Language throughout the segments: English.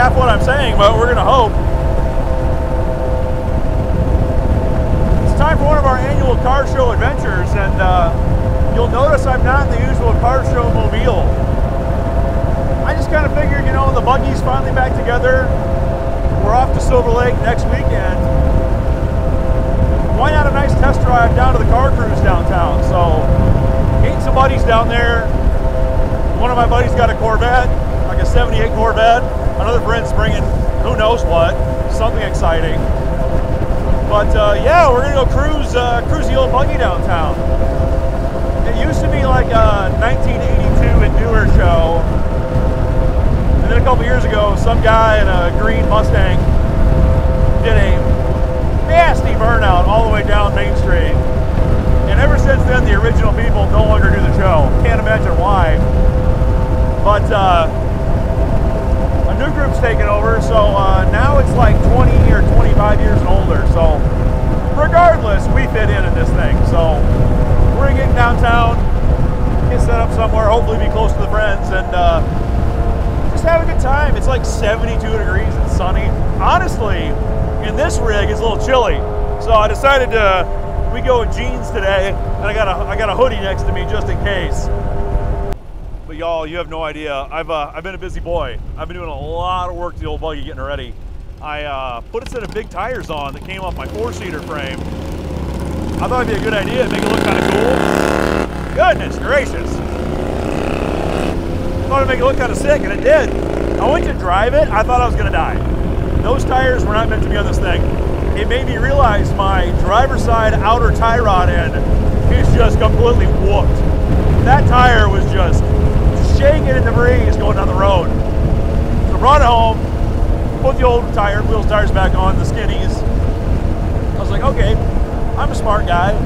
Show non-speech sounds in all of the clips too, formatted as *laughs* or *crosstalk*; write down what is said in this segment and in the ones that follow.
half what I'm saying, but we're gonna hope. It's time for one of our annual car show adventures, and uh, you'll notice I'm not in the usual car show mobile. I just kind of figured, you know, the buggy's finally back together. We're off to Silver Lake next weekend. Why not a nice test drive down to the car cruise downtown? So, meeting some buddies down there. One of my buddies got a Corvette, a 78 Corvette. Another friend's bringing who knows what, something exciting. But uh, yeah, we're gonna go cruise, uh, cruise the old buggy downtown. It used to be like a 1982 and newer show. And then a couple years ago, some guy in a green Mustang did a nasty burnout all the way down Main Street. And ever since then, the original people no longer do the show. Can't imagine why. But uh, new group's taken over, so uh, now it's like 20 or 25 years and older. So regardless, we fit in in this thing. So we're getting downtown, get set up somewhere, hopefully be close to the friends, and uh, just have a good time. It's like 72 degrees and sunny. Honestly, in this rig, it's a little chilly. So I decided to, we go in jeans today, and I got a, I got a hoodie next to me just in case. Y'all, you have no idea. I've, uh, I've been a busy boy. I've been doing a lot of work to the old buggy getting ready. I uh, put a set of big tires on that came off my four-seater frame. I thought it'd be a good idea, to make it look kind of cool. Goodness gracious. I Thought it'd make it look kind of sick, and it did. I went to drive it, I thought I was gonna die. Those tires were not meant to be on this thing. It made me realize my driver's side outer tie rod end is just completely whooped. That tire was just shaking in the breeze going down the road. So brought it home, put the old tire, wheels, tires back on, the skinnies. I was like, okay, I'm a smart guy.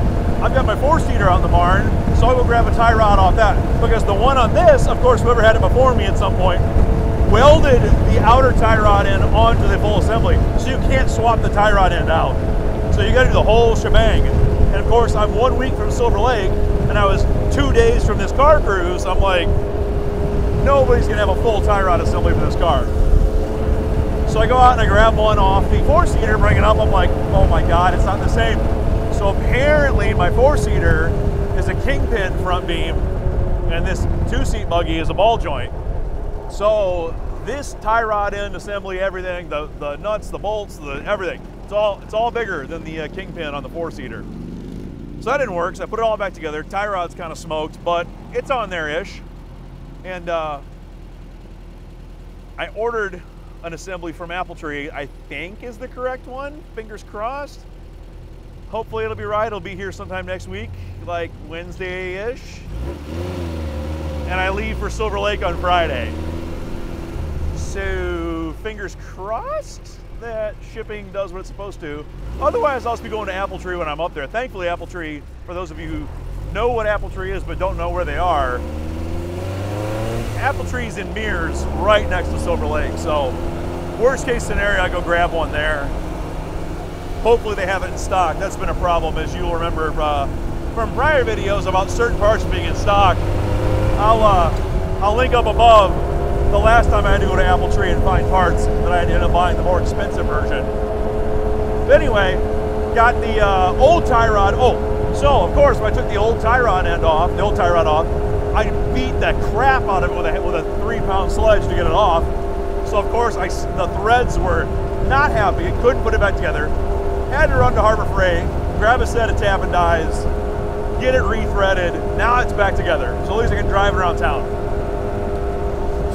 I've got my four-seater in the barn, so I'll grab a tie rod off that. Because the one on this, of course, whoever had it before me at some point, welded the outer tie rod end onto the full assembly, so you can't swap the tie rod end out. So you gotta do the whole shebang. And of course, I'm one week from Silver Lake, and I was two days from this car cruise. I'm like, nobody's gonna have a full tie rod assembly for this car. So I go out and I grab one off the four-seater, bring it up. I'm like, oh my God, it's not the same. So apparently my four-seater is a kingpin front beam, and this two-seat buggy is a ball joint. So this tie rod end assembly, everything, the, the nuts, the bolts, the everything, it's all it's all bigger than the uh, kingpin on the four-seater. So that didn't work. So I put it all back together. Tie rod's kind of smoked, but it's on there-ish. And uh, I ordered an assembly from Apple Tree. I think is the correct one. Fingers crossed. Hopefully it'll be right. It'll be here sometime next week, like Wednesday-ish. And I leave for Silver Lake on Friday. So fingers crossed that shipping does what it's supposed to. Otherwise, I'll just be going to Apple Tree when I'm up there. Thankfully, Apple Tree, for those of you who know what Apple Tree is but don't know where they are, Apple Tree's in Mears right next to Silver Lake. So worst case scenario, I go grab one there. Hopefully they have it in stock. That's been a problem, as you'll remember uh, from prior videos about certain parts being in stock. I'll, uh, I'll link up above the last time I had to go to Apple Tree and find parts that I ended up buying the more expensive version. But anyway, got the uh, old tie rod. Oh, so of course, when I took the old tie rod end off, the old tie rod off, beat the crap out of it with a, with a three pound sledge to get it off. So of course, I, the threads were not happy. It Couldn't put it back together. Had to run to Harbor Freight, grab a set of tap and dies, get it rethreaded. Now it's back together. So at least I can drive around town.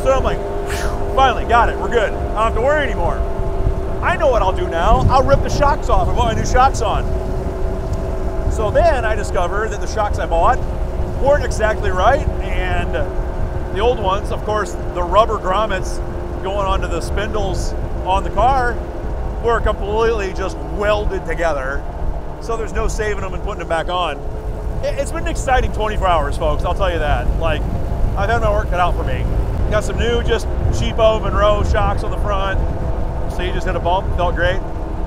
So I'm like, finally got it. We're good. I don't have to worry anymore. I know what I'll do now. I'll rip the shocks off and put my new shocks on. So then I discovered that the shocks I bought weren't exactly right, and the old ones, of course, the rubber grommets going onto the spindles on the car were completely just welded together. So there's no saving them and putting them back on. It's been an exciting 24 hours, folks. I'll tell you that. Like, I've had my work cut out for me. Got some new, just cheapo Monroe shocks on the front. So you just hit a bump, felt great.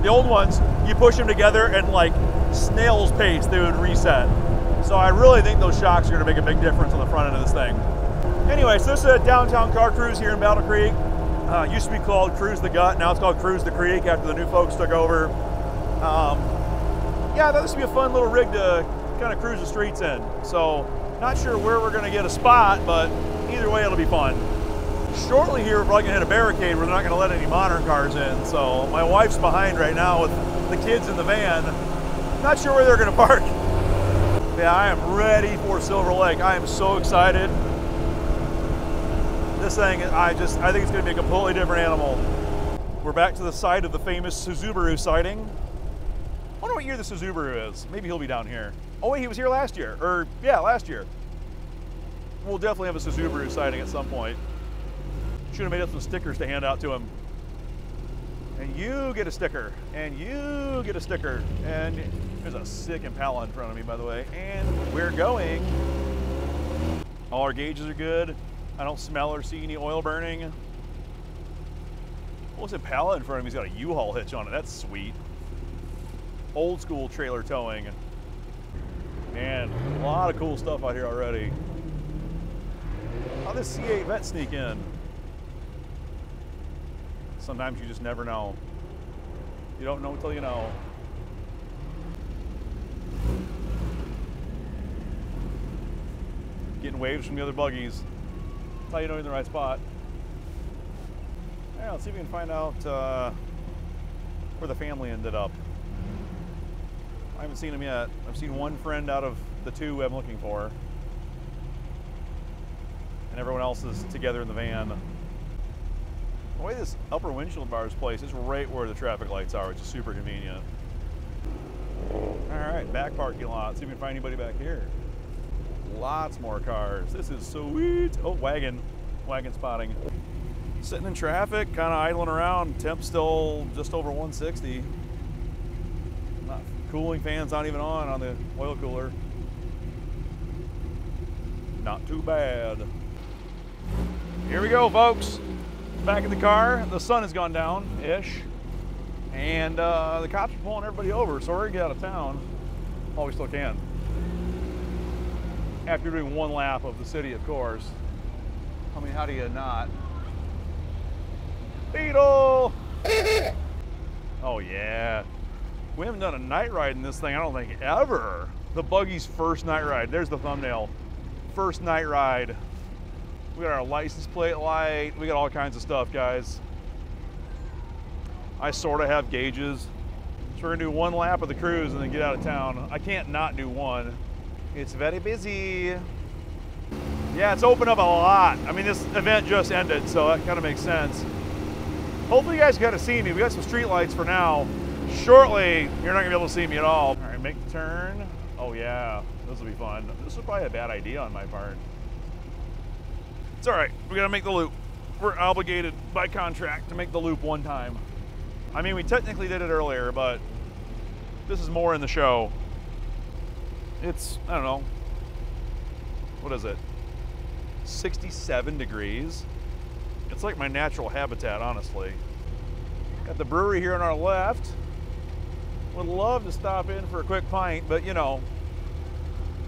The old ones, you push them together and like snail's pace, they would reset. So I really think those shocks are gonna make a big difference on the front end of this thing. Anyway, so this is a downtown car cruise here in Battle Creek. Uh, used to be called Cruise the Gut, now it's called Cruise the Creek after the new folks took over. Um, yeah, that used to be a fun little rig to kind of cruise the streets in. So, not sure where we're going to get a spot, but either way, it'll be fun. Shortly here, we're probably to hit a barricade where they're not going to let any modern cars in. So, my wife's behind right now with the kids in the van. Not sure where they're going *laughs* to park. Yeah, I am ready for Silver Lake. I am so excited. This thing, I just, I think it's going to be a completely different animal. We're back to the site of the famous Suzubaru sighting. I wonder what year the Suzubaru is. Maybe he'll be down here. Oh wait, he was here last year. Or, yeah, last year. We'll definitely have a Suzubaru sighting at some point. Should have made up some stickers to hand out to him. And you get a sticker. And you get a sticker. And there's a sick Impala in front of me, by the way. And we're going. All our gauges are good. I don't smell or see any oil burning. What What's Impala in front of me? He's got a U-Haul hitch on it. That's sweet. Old school trailer towing. Man, a lot of cool stuff out here already. How this C8 vet sneak in? Sometimes you just never know. You don't know until you know. Getting waves from the other buggies. That's how you know you're in the right spot. Yeah, let's see if we can find out uh, where the family ended up. I haven't seen them yet. I've seen one friend out of the two I'm looking for. And everyone else is together in the van. The way this upper windshield bar is placed is right where the traffic lights are, which is super convenient. All right, back parking lot. See if we can find anybody back here. Lots more cars. This is sweet. Oh, wagon. Wagon spotting. Sitting in traffic, kind of idling around. Temp still just over 160. Not, cooling fan's not even on on the oil cooler. Not too bad. Here we go, folks. Back in the car. The sun has gone down ish. And uh, the cops are pulling everybody over, so we're gonna get out of town while we still can after doing one lap of the city, of course. I mean, how do you not? Beetle! *laughs* oh, yeah. We haven't done a night ride in this thing, I don't think, ever. The buggy's first night ride. There's the thumbnail. First night ride. We got our license plate light. We got all kinds of stuff, guys. I sort of have gauges. So we're gonna do one lap of the cruise and then get out of town. I can't not do one. It's very busy. Yeah, it's opened up a lot. I mean, this event just ended, so that kind of makes sense. Hopefully you guys got to see me. We got some street lights for now. Shortly, you're not gonna be able to see me at all. All right, make the turn. Oh yeah, this will be fun. This was probably a bad idea on my part. It's all right, we gotta make the loop. We're obligated by contract to make the loop one time. I mean, we technically did it earlier, but this is more in the show it's, I don't know, what is it? 67 degrees. It's like my natural habitat, honestly. Got the brewery here on our left. Would love to stop in for a quick pint, but you know,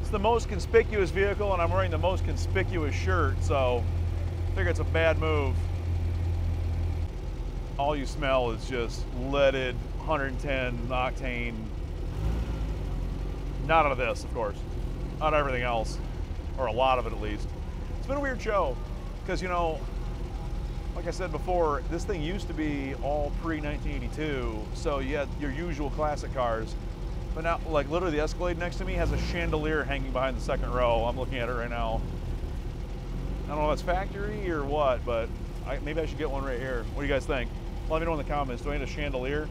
it's the most conspicuous vehicle and I'm wearing the most conspicuous shirt, so I figure it's a bad move. All you smell is just leaded 110 octane not out of this, of course. Not everything else, or a lot of it at least. It's been a weird show, because you know, like I said before, this thing used to be all pre-1982, so you had your usual classic cars. But now, like literally the Escalade next to me has a chandelier hanging behind the second row. I'm looking at it right now. I don't know if it's factory or what, but I, maybe I should get one right here. What do you guys think? Let me know in the comments. Do I need a chandelier?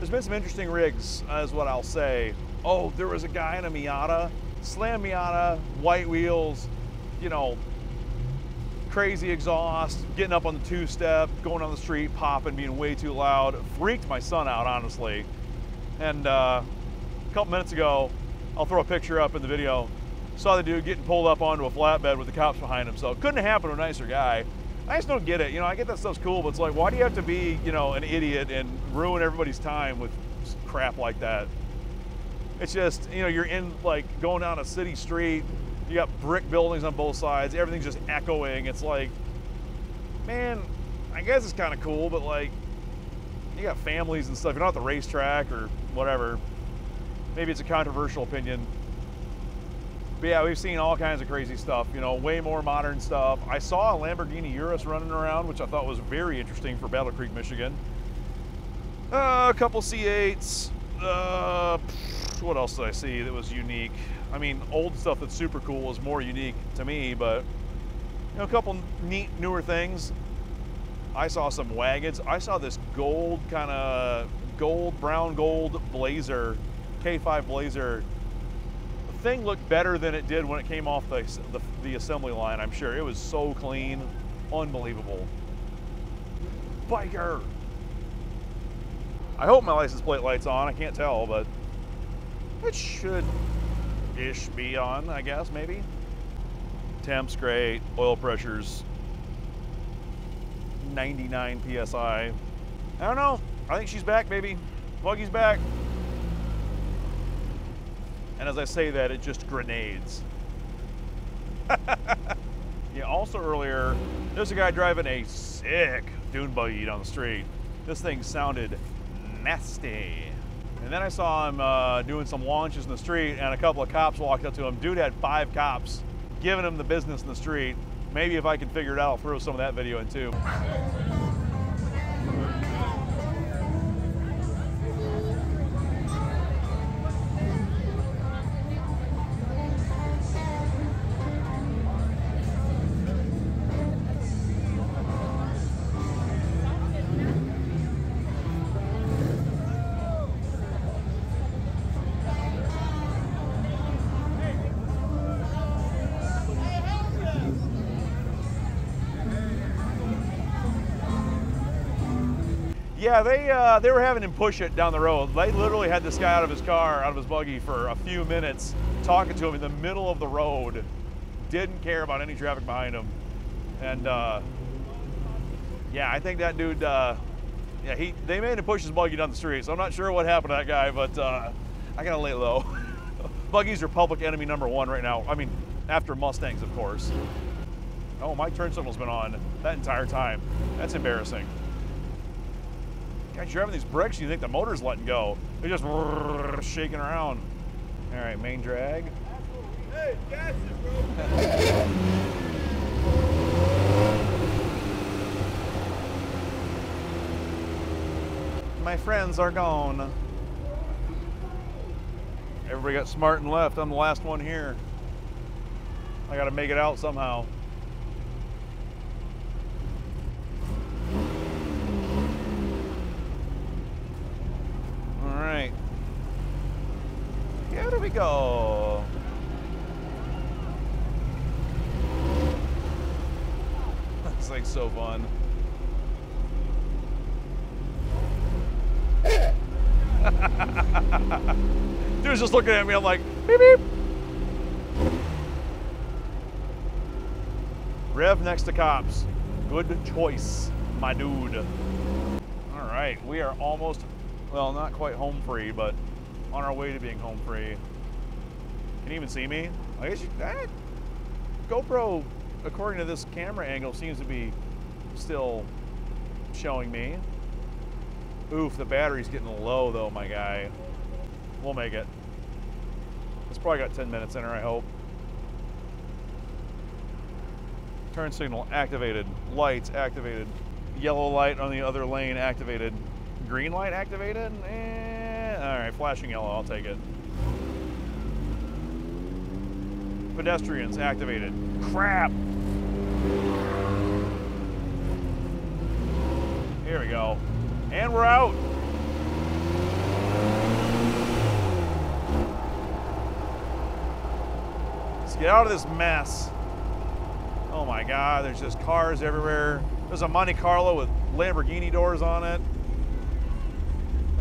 There's been some interesting rigs, is what I'll say. Oh, there was a guy in a Miata, slam Miata, white wheels, you know, crazy exhaust, getting up on the two-step, going on the street, popping, being way too loud. Freaked my son out, honestly. And uh, a couple minutes ago, I'll throw a picture up in the video, saw the dude getting pulled up onto a flatbed with the cops behind him. So couldn't happen to a nicer guy. I just don't get it. You know, I get that stuff's cool, but it's like, why do you have to be, you know, an idiot and ruin everybody's time with crap like that? It's just, you know, you're in like going down a city street, you got brick buildings on both sides, everything's just echoing. It's like, man, I guess it's kind of cool, but like, you got families and stuff. You're not at the racetrack or whatever. Maybe it's a controversial opinion. But yeah, we've seen all kinds of crazy stuff, you know, way more modern stuff. I saw a Lamborghini Urus running around, which I thought was very interesting for Battle Creek, Michigan. Uh, a couple C8s. Uh, what else did I see that was unique? I mean, old stuff that's super cool is more unique to me, but you know, a couple neat newer things. I saw some wagons. I saw this gold kind of gold, brown gold Blazer, K5 Blazer thing looked better than it did when it came off the, the, the assembly line, I'm sure. It was so clean, unbelievable. Biker! I hope my license plate light's on, I can't tell, but it should ish be on, I guess, maybe. Temps great, oil pressure's 99 PSI. I don't know, I think she's back, baby. Buggy's back. And as I say that, it just grenades. *laughs* yeah, also earlier, there's a guy driving a sick dune buggy down the street. This thing sounded nasty. And then I saw him uh, doing some launches in the street, and a couple of cops walked up to him. Dude had five cops giving him the business in the street. Maybe if I can figure it out, I'll throw some of that video in too. Yeah, they uh, they were having him push it down the road. They literally had this guy out of his car, out of his buggy for a few minutes, talking to him in the middle of the road. Didn't care about any traffic behind him, and uh, yeah, I think that dude. Uh, yeah, he they made him push his buggy down the street. So I'm not sure what happened to that guy, but uh, I gotta lay low. *laughs* Buggies are public enemy number one right now. I mean, after Mustangs, of course. Oh, my turn signal's been on that entire time. That's embarrassing. You're having these brakes you think the motor's letting go. They're just *laughs* shaking around. All right, main drag. Hey, gas it, bro. My friends are gone. Everybody got smart and left. I'm the last one here. I got to make it out somehow. We go. *laughs* That's like so fun. *laughs* Dude's just looking at me. I'm like, beep beep. Rev next to cops. Good choice, my dude. All right, we are almost, well, not quite home free, but on our way to being home free. Can you even see me? I guess you, that GoPro, according to this camera angle, seems to be still showing me. Oof, the battery's getting low though, my guy. We'll make it. It's probably got 10 minutes in her, I hope. Turn signal activated. Lights activated. Yellow light on the other lane activated. Green light activated? All right, flashing yellow, I'll take it. Pedestrians activated. Crap! Here we go. And we're out. Let's get out of this mess. Oh my God, there's just cars everywhere. There's a Monte Carlo with Lamborghini doors on it.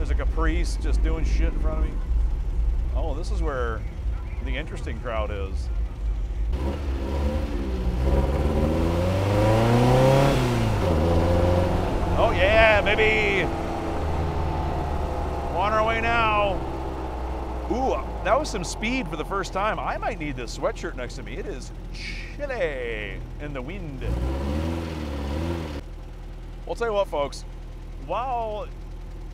There's a Caprice just doing shit in front of me. Oh, this is where the interesting crowd is. Oh yeah, baby. on our way now. Ooh, uh, that was some speed for the first time. I might need this sweatshirt next to me. It is chilly in the wind. Well, I'll tell you what, folks. While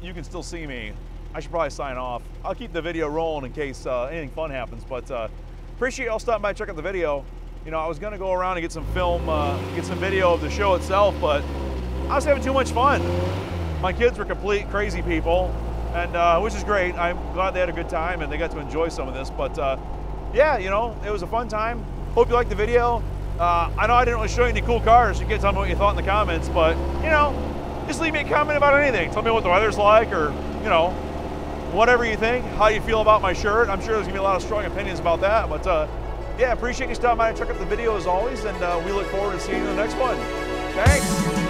you can still see me, I should probably sign off. I'll keep the video rolling in case uh, anything fun happens, but uh, appreciate y'all stopping by check out the video. You know, I was gonna go around and get some film, uh, get some video of the show itself, but I was having too much fun. My kids were complete crazy people, and uh, which is great. I'm glad they had a good time and they got to enjoy some of this. But uh, yeah, you know, it was a fun time. Hope you liked the video. Uh, I know I didn't really show you any cool cars. You can tell me what you thought in the comments, but you know, just leave me a comment about anything. Tell me what the weather's like, or you know, whatever you think, how you feel about my shirt. I'm sure there's gonna be a lot of strong opinions about that, but uh, yeah, appreciate you stopping by and check out the video as always, and uh, we look forward to seeing you in the next one. Thanks.